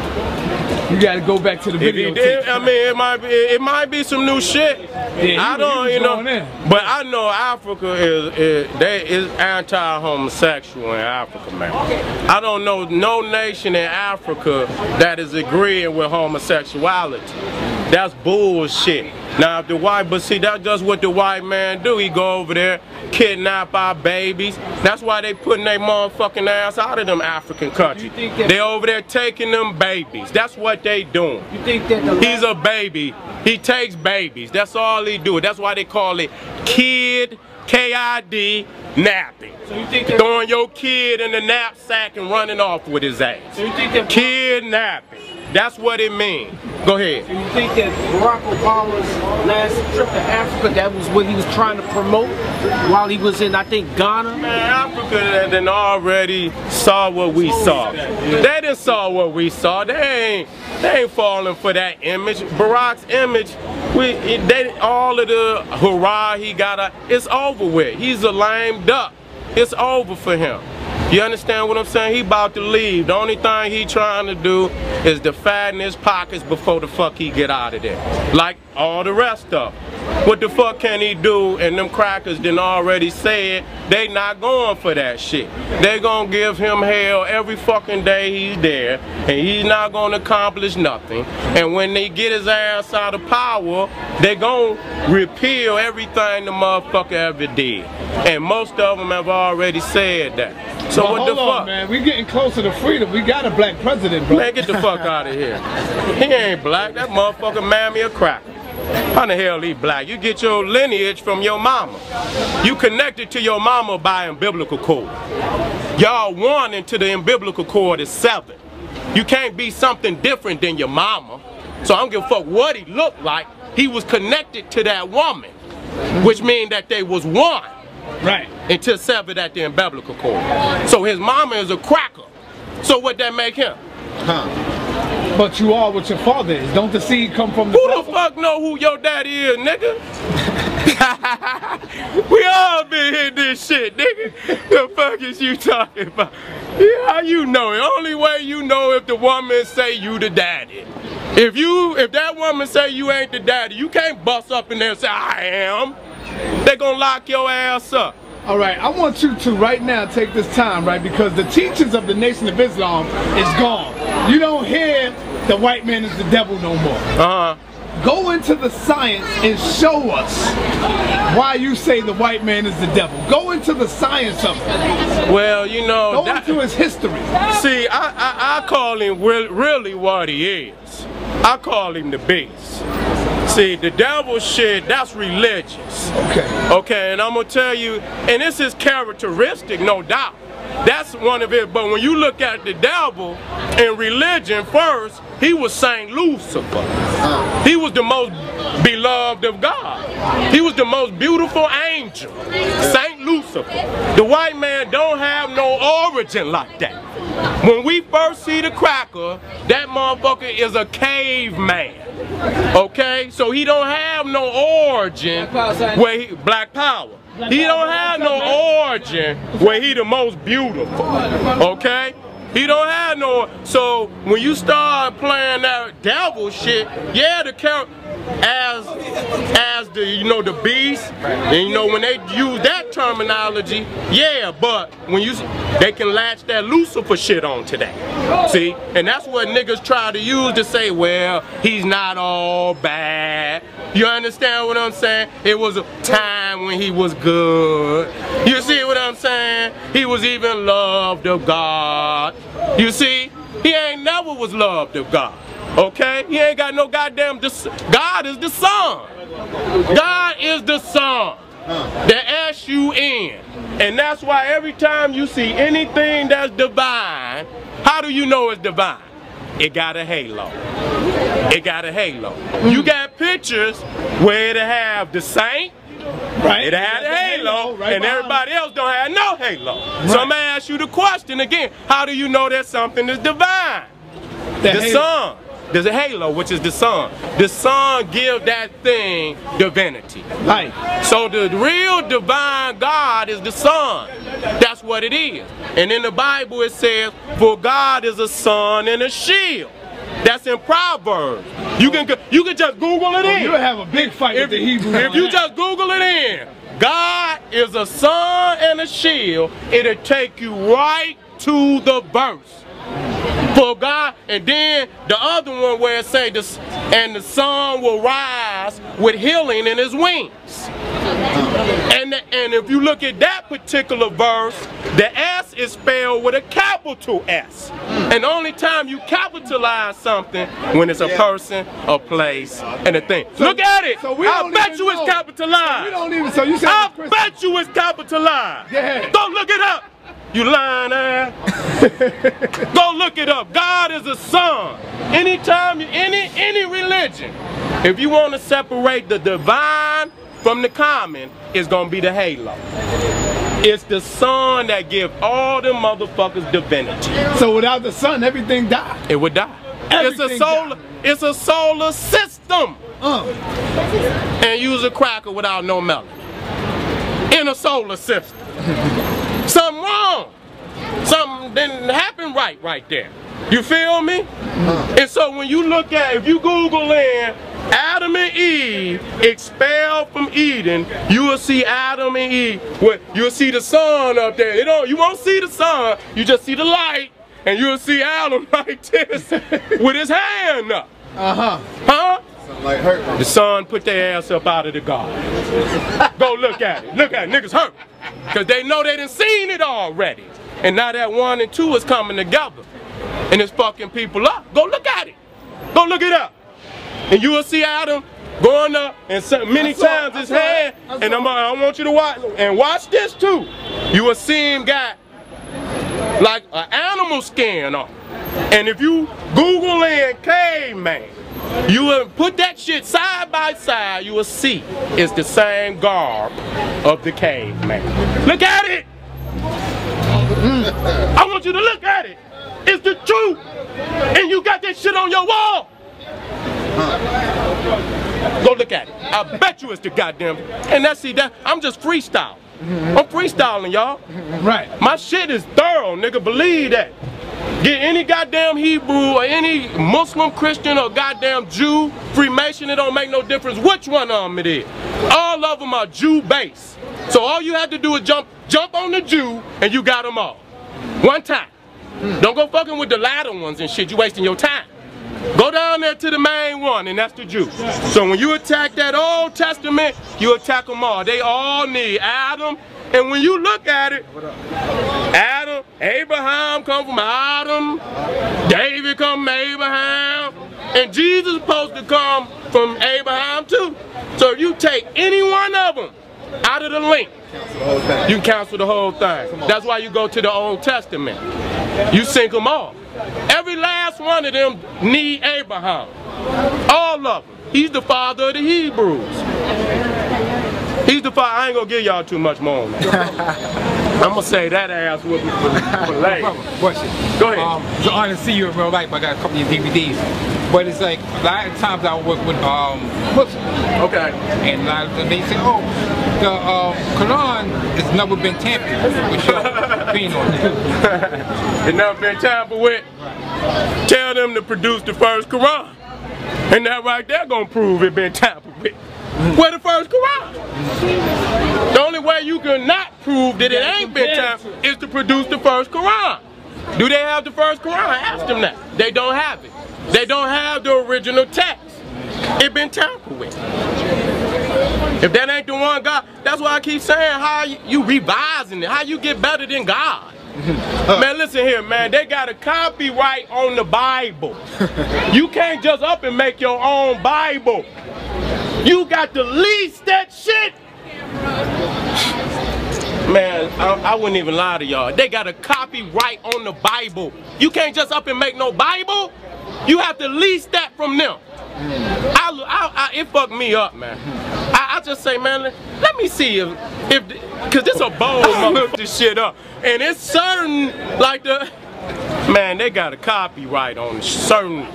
You got to go back to the If he video. I mean, it might be, it might be some new shit. he- I don't, you know, but I know Africa is, is they is anti-homosexual in Africa, man. I don't know no nation in Africa that is agreeing with homosexuality. That's bullshit. Now, if the white, but see, that's just what the white man do. He go over there, kidnap our babies. That's why they putting their motherfucking ass out of them African countries. They over there taking them babies. That's what they doing. You think that the He's a baby. He takes babies. That's all he do. That's why they call it kid, K-I-D, napping. So you think Throwing your kid in the knapsack and running off with his ass. so you think that Kidnapping. That's what it means. Go ahead. you think that Barack Obama's last trip to Africa that was what he was trying to promote while he was in I think Ghana? Man, Africa then already saw what we oh, saw. They didn't saw what we saw. They ain't they ain't falling for that image. Barack's image, we they all of the hurrah he got a it's over with. He's a lame duck. It's over for him. You understand what I'm saying? He about to leave. The only thing he trying to do is to fatten his pockets before the fuck he get out of there. Like all the rest of 'em. What the fuck can he do? And them crackers done already said they not going for that shit. They gonna give him hell every fucking day he's there, and he's not gonna accomplish nothing. And when they get his ass out of power, they gonna repeal everything the motherfucker ever did. And most of them have already said that. So But what hold the on, fuck? man. We getting closer to freedom. We got a black president, bro. Man, get the fuck out of here. He ain't black. That motherfucker mammy a cracker. How the hell he black? You get your lineage from your mama. You connected to your mama by an umbilical cord. Y'all one into the umbilical cord is seven. You can't be something different than your mama. So I don't give a fuck what he looked like. He was connected to that woman, which means that they was one Right. until severed at the umbilical cord. So his mama is a cracker. So what that make him? But you are what your father is. Don't the seed come from the Who the fuck know who your daddy is, nigga? we all been hitting this shit, nigga. The fuck is you talking about? Yeah, how you know it? Only way you know if the woman say you the daddy. If you, if that woman say you ain't the daddy, you can't bust up in there and say I am. They gonna lock your ass up. All right, I want you to right now take this time, right, because the teachings of the Nation of Islam is gone. You don't hear the white man is the devil no more. Uh huh. Go into the science and show us why you say the white man is the devil. Go into the science of it. Well, you know. Go that- into his history. See, I, I, I call him re- really what he is. I call him the beast. See, the devil shit, that's religious. Okay. Okay, and I'm gonna tell you, and this is characteristic, no doubt. That's one of it. But when you look at the devil in religion first, he was Saint Lucifer. He was the most beloved of God. He was the most beautiful angel, Saint Lucifer. The white man don't have no origin like that. When we first see the cracker, that motherfucker is a caveman. Okay, so he don't have no origin where he black power. He don't have no origin where he the most beautiful. Okay? He don't have no so when you start playing that devil shit, yeah the character as as the you know the beast and you know when they use that terminology, yeah, but when you they can latch that Lucifer shit on to that. See? And that's what niggas try to use to say, well, he's not all bad. You understand what I'm saying? It was a time when he was good. You see what I'm saying? He was even loved of God. You see? He ain't never was loved of God. Okay? He ain't got no goddamn God is the son. God is the son. The S-U-N. And that's why every time you see anything that's divine, how do you know it's divine? It got a halo. It got a halo. You got pictures where it have the saint, Right. it had a halo, right and behind everybody else don't have no halo. So I'm gonna ask you the question again. How do you know that something is divine? The The sun. There's a halo, which is the sun. The sun give that thing divinity. Right. So the real divine God is the sun. That's what it is. And in the Bible it says, for God is a sun and a shield. That's in Proverbs. You can you can just Google it oh, in. You'll have a big fight If, with the Hebrews. if you just Google it in, God is a sun and a shield, it'll take you right to the verse. For God, and then the other one where it say this, and the sun will rise with healing in his wings. And, and if you look at that particular verse, the S is spelled with a capital S. And the only time you capitalize something when it's a person, a place, and a thing. look at it. so we I bet you it's know. capitalized. We don't even. So you said I bet you it's capitalized. Yeah. Don't look it up. You lying ass. Go look it up. God is a son. Anytime, you- any any religion, if you want to separate the divine from the common, it's gonna be the halo. It's the sun that give all the motherfuckers divinity. So without the sun, everything died. It would die. it's a Everything solar. It's a solar system. Uh. and use a cracker without no melanin in a solar system. Something wrong. something didn't happen right right there. You feel me? And so when you look at, if you Google in Adam and Eve expelled from Eden, you will see Adam and Eve. Well, you'll see the sun up there. You don't, you won't see the sun. You just see the light, and you'll see Adam like this with his hand up. Uh-huh. Huh? Like hurt. The son put their ass up out of the garden. Go look at it. Look at it. Niggas hurt. Because they know they done seen it already. And now that one and two is coming together. And it's fucking people up. Go look at it. Go look it up. And you will see Adam going up and so many I saw it. times his hand. And I'm. I want you to watch. And watch this too. You will see him got like an animal skin on. And if you Google in caveman, you will put that shit side by side, you will see it's the same garb of the caveman. Look at it! I want you to look at it. It's the truth. And you got that shit on your wall. Go look at it. I bet you it's the goddamn. And that's see that I'm just freestyling. I'm freestyling, y'all. Right. My shit is thorough, nigga. Believe that. Get any goddamn Hebrew or any Muslim, Christian, or goddamn Jew, Freemason, it don't make no difference which one of them it is. All of them are Jew based. So all you have to do is jump jump on the Jew and you got them all. One time. Don't go fucking with the latter ones and shit. You wasting your time. Go down there to the main one, and that's the Jew. So when you attack that Old Testament, you attack them all. They all need Adam. And when you look at it, Adam, Abraham come from Adam, David come from Abraham, and Jesus is supposed to come from Abraham too. So if you take any one of them out of the link, you cancel the whole thing. That's why you go to the Old Testament. You sink them all. Every last one of them need Abraham. All of them. He's the father of the Hebrews. He's the father. I ain't gonna give y'all too much more. I'm gonna say that ass whooping for, for later. Question. Go ahead. Um, it's an honor to see you in real life. I got a couple of your DVDs. But it's like, a lot of times I work with um, Muslims, Okay. and a lot of them, they say, oh, the um, Quran has never been tampered with your opinion on it. it never been tampered with. Tell them to produce the first Quran. And that right there gonna prove it been tampered with. Where the first Quran? The only way you can not prove that it ain't been tampered is to produce the first Quran. Do they have the first Quran? Ask them that. They don't have it. They don't have the original text. It been tampered with. If that ain't the one God, that's why I keep saying how you, revising it, how you get better than God. Uh. man, listen here, man. They got a copyright on the Bible. you can't just up and make your own Bible. You got to lease that shit. Man, I, I wouldn't even lie to y'all. They got a copyright on the Bible. You can't just up and make no Bible. You have to lease that from them. Mm. I, I, I, it fucked me up, man. I, I just say, man, let, let me see if, if, cause this a bold look this shit up, and it's certain, like the, man, they got a copyright on certain,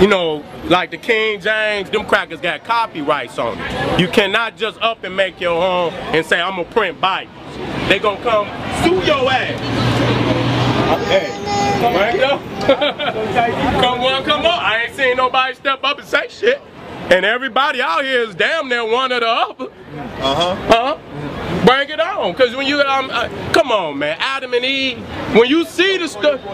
you know, like the King James, them crackers got copyrights on it. You cannot just up and make your own and say, I'm gonna print Bibles. They gonna come sue your ass. Hey, right now. come on, come on. I ain't seen nobody step up and say shit. And everybody out here is damn near one or the other. Uh-huh. Huh? Bring it on, cause when you um, uh, come on, man, Adam and Eve, when you see the stuff,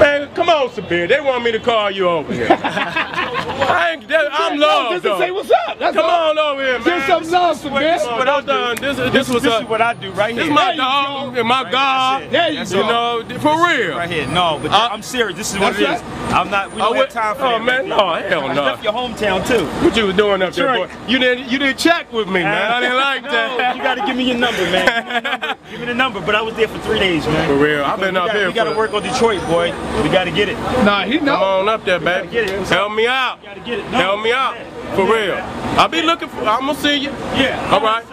man, come on, Sabir, they want me to call you over here. I ain't, that, I'm love, Just though. say what's up. That's Come all. on over here, man. Just some love for This is man. what I done. This is this was this is what I do right this here. my dog and my God. There you That's go. You know, for real. Right here. No, but Uh, I'm serious. This is what That's it is. I'm not. We Oh, don't wait- have time for oh, that. man, no, hell no. left your hometown too. What you was doing up there, boy? You didn't you didn't check with me, man. I didn't like no, that. You got to give me your number, man. Give me, number. Give me the number. But I was there for three days, man. For real, I've been up gotta, here We got to for- work on Detroit, boy. We got to get it. Nah, he Come know. on up there, baby. get it. Help me out. Got to get it. No, Help me out. For real. I'll be looking for. I'm gonna see you. Yeah. All right.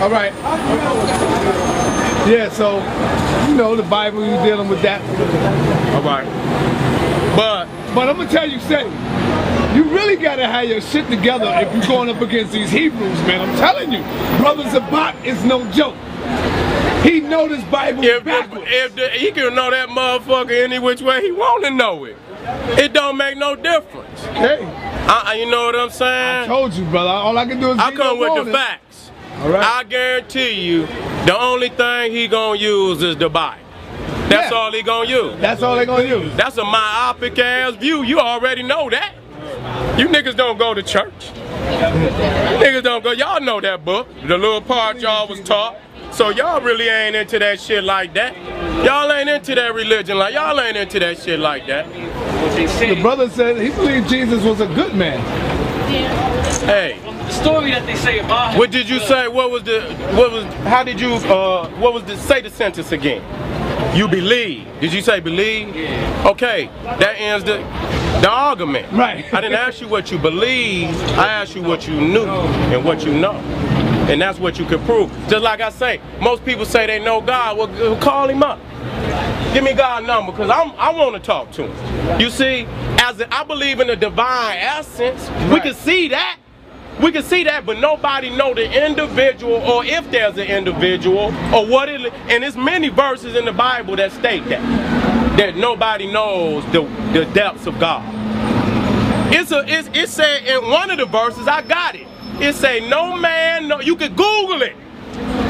All right. Yeah, so you know the Bible, you dealing with that. All right. But But I'm gonna tell you, say, you really gotta have your shit together if you're going up against these Hebrews, man. I'm telling you, Brother Zabat is no joke. He know this Bible If, the, backwards. if the, he can know that motherfucker any which way he want to know it, it don't make no difference. Hey, Uh, you know what I'm saying? I told you, brother. All I can do is I come with the facts. All right. I guarantee you, the only thing he gonna use is the Bible. That's Yeah. all he gonna use. That's all they gonna use. That's a myopic ass view. You already know that. You niggas don't go to church. You niggas don't go. Y'all know that book. The little part y'all was taught. So y'all really ain't into that shit like that. Y'all ain't into that religion like y'all ain't into that shit like that. The brother said he believed Jesus was a good man. Hey, The story that they say about him. what did you say? What was the what was how did you uh what was the say the sentence again? You believe. Did you say believe? Okay, that ends the the argument. Right. I didn't ask you what you believe. I asked you what you knew and what you know. And that's what you could prove. Just like I say, most people say they know God. Well, call him up. Give me God's number, cause I'm I want to talk to him. You see, as a, I believe in the divine essence, we can see that. We can see that, but nobody know the individual or if there's an individual or what it and there's many verses in the Bible that state that. That nobody knows the, the depths of God. It's a it's it said in one of the verses, I got it. It say no man no you could Google it.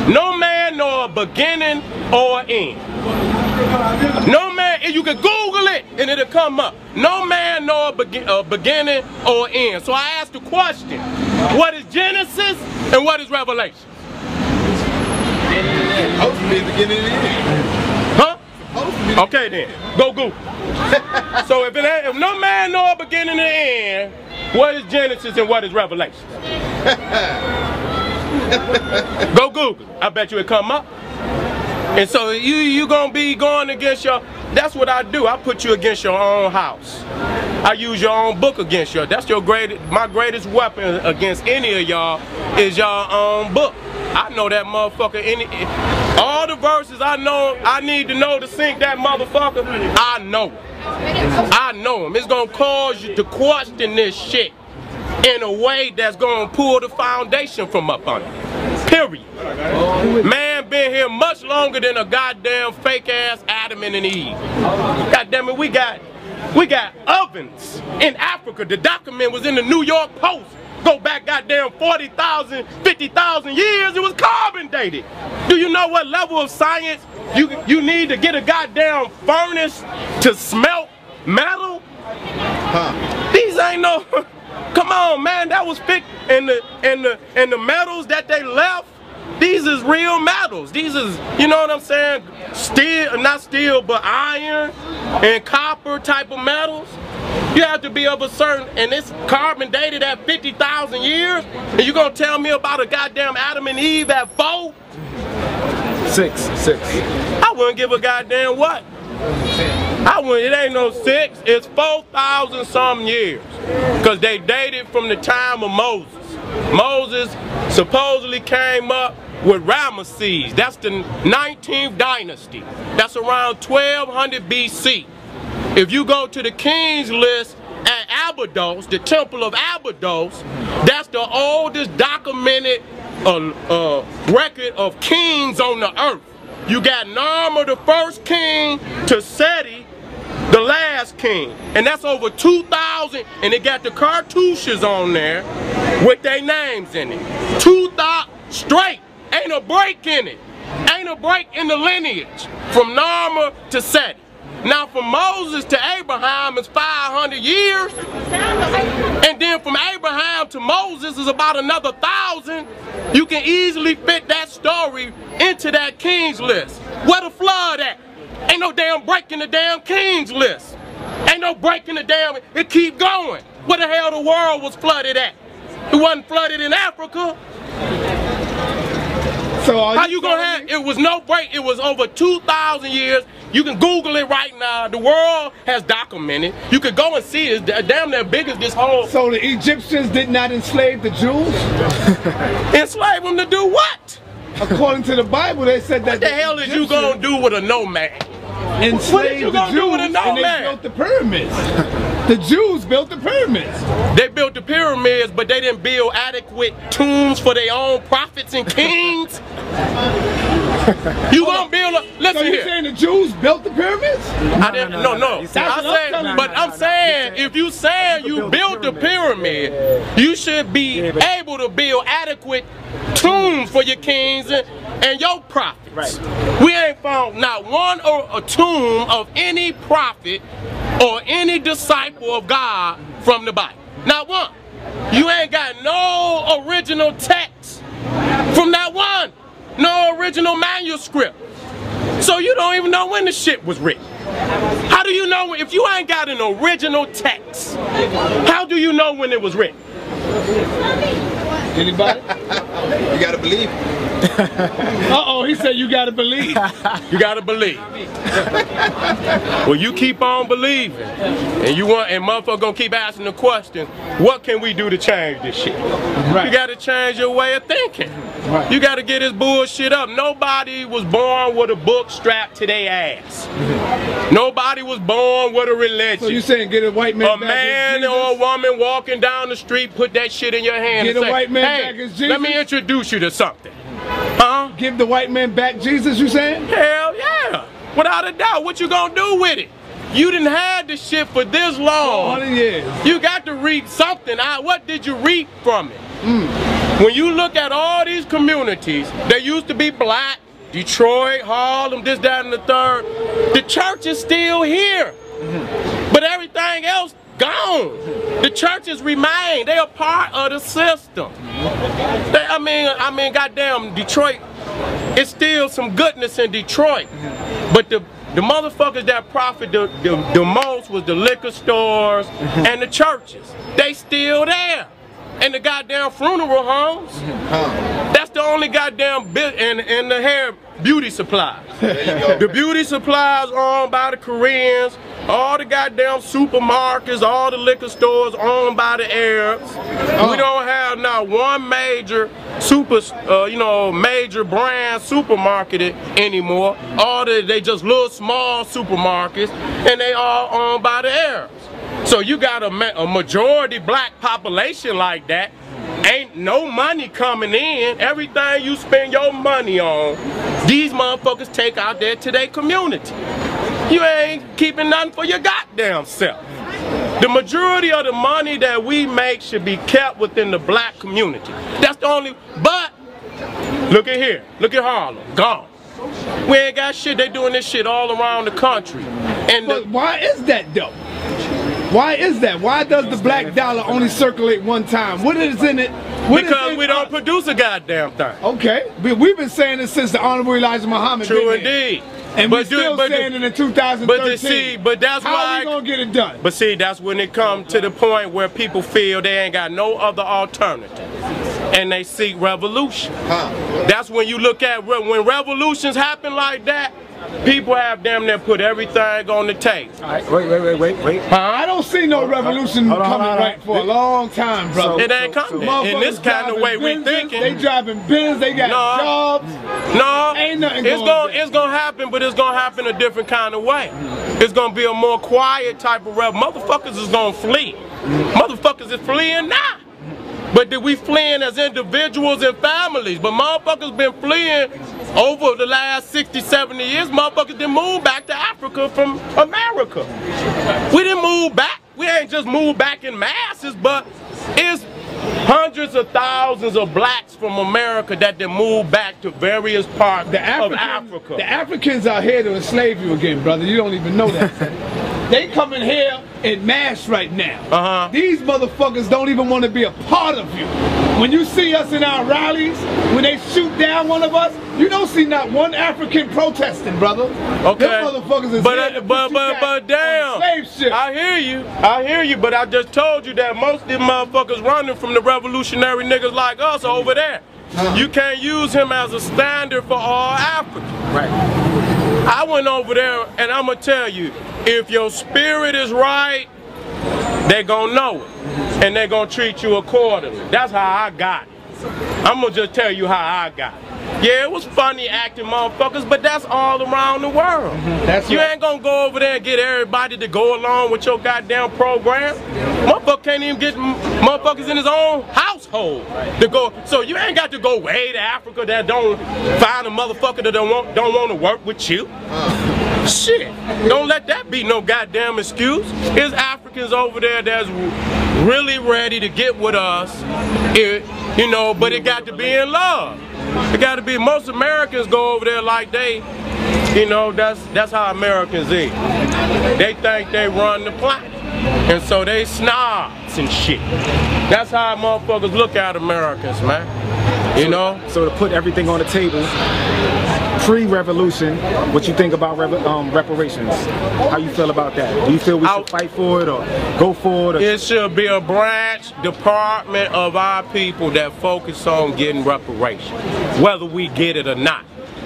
No man nor a beginning or end. No man, you can Google it and it'll come up. No man nor a, a beginning or end. So I asked the question, what is Genesis and what is Revelation? The beginning and end. Okay then, go Google. so if it ain't, if no man know a beginning and end, what is Genesis and what is Revelation? go Google. I bet you it come up. And so you you gonna be going against your. That's what I do. I put you against your own house. I use your own book against you. That's your greatest. My greatest weapon against any of y'all is your own book. I know that motherfucker. Any all the verses I know, I need to know to sink that motherfucker. I know. I know him. It's gonna cause you to question this shit in a way that's gonna pull the foundation from up on it. Period. Man been here much longer than a goddamn fake ass Adam and Eve. God damn it, we got we got ovens in Africa. The document was in the New York Post. Go back goddamn 40,000, 50,000 years, it was carbon dated. Do you know what level of science you you need to get a goddamn furnace to smelt metal? Huh. These ain't no. Come on, man. That was picked in the in the in the metals that they left. These is real metals. These is, you know what I'm saying? Steel, not steel, but iron and copper type of metals. You have to be of a certain, and it's carbon dated at 50,000 years. And you gonna tell me about a goddamn Adam and Eve at four? Six, six. I wouldn't give a goddamn what. I wouldn't, it ain't no six, it's 4,000 some years. Because they dated from the time of Moses. Moses supposedly came up with Ramesses. That's the 19th dynasty. That's around 1200 BC. If you go to the king's list at Abydos, the temple of Abydos, that's the oldest documented uh, uh, record of kings on the earth. You got Narmer, the first king, to Seti, the last king. And that's over 2,000, and it got the cartouches on there with their names in it. 2,000 straight. Ain't a break in it. Ain't a break in the lineage from Narmer to Seti. Now from Moses to Abraham is 500 years. And then from Abraham to Moses is about another thousand. You can easily fit that story into that king's list. Where the flood at? Ain't no damn break in the damn king's list. Ain't no break in the damn, it keep going. Where the hell the world was flooded at? It wasn't flooded in Africa. So are How you gonna have, it was no break, it was over 2,000 years. You can Google it right now. The world has documented. You could go and see it. It's damn near big as this whole, So the Egyptians did not enslave the Jews? enslave them to do what? According to the Bible, they said that What the hell is you gonna do with a nomad? Enslaved what did you the Jews do with a and they built the pyramids. the Jews built the pyramids. They built the pyramids, but they didn't build adequate tombs for their own prophets and kings. You gonna build a listen So you here. saying the Jews built the pyramids? I didn't, no, no. You said- I That's what I'm said, telling but you. I'm saying, if you saying you built the pyramid, you should be Yeah, able to build adequate tombs for your kings and, and your prophets. Right. We ain't found not one or a tomb of any prophet or any disciple of God from the Bible. Not one. You ain't got no original text from that one. No original manuscript. So you don't even know when the shit was written. How do you know if you ain't got an original text? How do you know when it was written? Anybody? You gotta believe. Uh oh, he said you gotta believe. You gotta believe. well, you keep on believing, and you want, and motherfucker gonna keep asking the question, what can we do to change this shit? You gotta change your way of thinking. Right. You gotta get this bullshit up. Nobody was born with a book strapped to their ass. Nobody was born with a religion. So you saying get a white man a man or a woman walking down the street put that shit in your hand Get and a say, white man hey, let me introduce you to something. Huh? Give the white man back Jesus, you saying? Hell yeah. Without a doubt. What you gonna do with it? You didn't have this shit for this long. 100 years. You got to reap something out. What did you reap from it? Mm. When you look at all these communities, they used to be black, Detroit, Harlem, this, that, and the third. The church is still here. Mm-hmm. But everything else gone. The churches remain. They are part of the system. They, I mean, I mean, goddamn, Detroit. It's still some goodness in Detroit, but the the motherfuckers that profit the, the, the most was the liquor stores and the churches. They still there. And the goddamn funeral homes. That's the only goddamn bit and and the hair beauty supplies. The beauty supplies owned by the Koreans. All the goddamn supermarkets, all the liquor stores owned by the Arabs. We don't have not one major super, uh, you know, major brand supermarket anymore. All the they just little small supermarkets, and they all owned by the Arabs. So you got a, ma- a majority black population like that. Ain't no money coming in. Everything you spend your money on, these motherfuckers take out there to their community. You ain't keeping nothing for your goddamn self. The majority of the money that we make should be kept within the black community. That's the only, but look at here, look at Harlem, gone. We ain't got shit, they doing this shit all around the country. And the, why is that though? Why is that? Why does the black dollar only circulate one time? What is in it? What because in we don't produce a goddamn thing. Okay, but we've been saying this since the Honorable Elijah Muhammad. True indeed. And But we're do- still but saying it in 2013. But see, but that's How why. are we gonna get it done? But see, that's when it comes to the point where people feel they ain't got no other alternative. And they seek revolution. Huh. That's when you look at when revolutions happen like that, people have damn near put everything on the table. All right, wait, wait, wait, wait, wait. I don't see no revolution hold on, coming hold on. right for a long time, brother. It ain't coming. In this kind of way driving we Benzes, thinking. They driving Benz, they got No. jobs. No, Ain't nothing it's going gonna it's gonna happen, but it's gonna happen a different kind of way. It's gonna be a more quiet type of rev. Motherfuckers is gonna flee. Motherfuckers is fleeing now. But did we fleeing as individuals and families? But motherfuckers been fleeing over the last 60, 70 years. Motherfuckers didn't move back to Africa from America. We didn't move back. We ain't just moved back in masses, but it's hundreds of thousands of blacks from America that then moved back to various parts The of Africa. the Africans are here to enslave you again, brother. You don't even know that. they coming here in mass right now. Uh-huh. These motherfuckers don't even want to be a part of you. When you see us in our rallies, when they shoot down one of us, you don't see not one African protesting, brother. Okay. Them motherfuckers is but, uh, but, but, but damn. slave ship. I hear you. I hear you, but I just told you that most of these motherfuckers running from the revolutionary niggas like us are over there. You can't use him as a standard for all Africans. Right. I went over there and I'm gonna tell you, if your spirit is right, they're gonna know it. And they're gonna treat you accordingly. That's how I got it. I'm gonna just tell you how I got it. Yeah, it was funny acting motherfuckers, but that's all around the world. Mm-hmm. That's you right. ain't gonna go over there and get everybody to go along with your goddamn program. Motherfucker can't even get motherfuckers in his own household to go. So you ain't got to go way to Africa that don't find a motherfucker that don't want don't want to work with you. Uh. Shit, don't let that be no goddamn excuse. There's Africans over there that's really ready to get with us, it, you know, but it got to be in love. It got to be. Most Americans go over there like they, you know, that's that's how Americans is. They think they run the planet, and so they snobs and shit. That's how motherfuckers look at Americans, man. You know. So to put everything on the table, pre-revolution, what you think about um, reparations? How you feel about that? Do you feel we should Out- fight for it or go for it? It should be a branch department of our people that focus on getting reparations, whether we get it or not,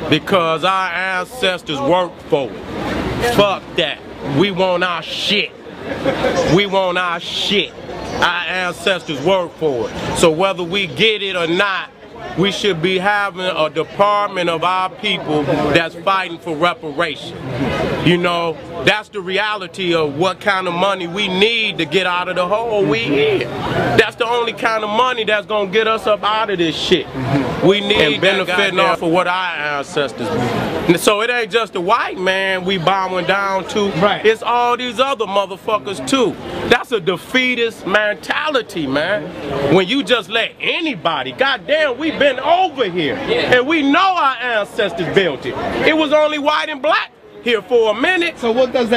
because our ancestors worked for it. Fuck that. We want our shit. We want our shit. Our ancestors worked for it. So whether we get it or not, we should be having a department of our people that's fighting for reparation. You know, that's the reality of what kind of money we need to get out of the hole we in. That's the only kind of money that's gonna get us up out of this shit. We need and benefiting off of what our ancestors. And so it ain't just the white man we bowing down to. Right. It's all these other motherfuckers too. That's a defeatist mentality, man. When you just let anybody, goddamn, we've been over here. And we know our ancestors built it. It was only white and black here for a minute. So what does that